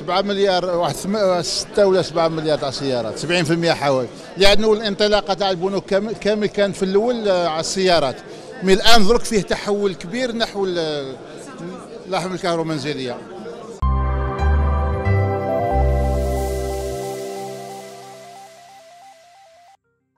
7 مليار واحد 6 ولا 7 مليار تاع سيارات 70% حوالي. لأنه الانطلاقة تاع البنوك كامل, كامل كان في الأول آه، على السيارات. من الآن درك فيه تحول كبير نحو ال- الكهرومنزلية.